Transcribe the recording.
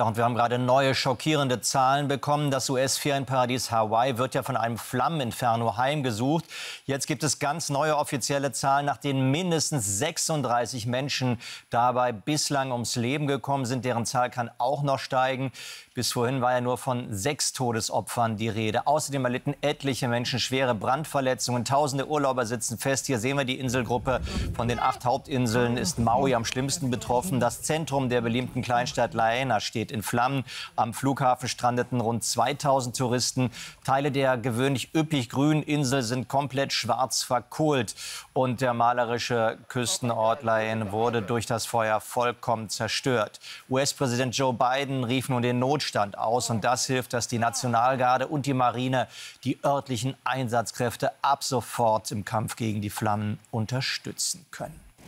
Und wir haben gerade neue schockierende Zahlen bekommen. Das US-Ferienparadies Hawaii wird ja von einem Flammeninferno heimgesucht. Jetzt gibt es ganz neue offizielle Zahlen, nach denen mindestens 36 Menschen dabei bislang ums Leben gekommen sind. Deren Zahl kann auch noch steigen. Bis vorhin war ja nur von sechs Todesopfern die Rede. Außerdem erlitten etliche Menschen schwere Brandverletzungen. Tausende Urlauber sitzen fest. Hier sehen wir die Inselgruppe. Von den acht Hauptinseln ist Maui am schlimmsten betroffen. Das Zentrum der beliebten Kleinstadt Laena steht steht in Flammen. Am Flughafen strandeten rund 2000 Touristen. Teile der gewöhnlich üppig grünen Insel sind komplett schwarz verkohlt. Und der malerische Küstenort Laen wurde durch das Feuer vollkommen zerstört. US-Präsident Joe Biden rief nun den Notstand aus. Und das hilft, dass die Nationalgarde und die Marine die örtlichen Einsatzkräfte ab sofort im Kampf gegen die Flammen unterstützen können.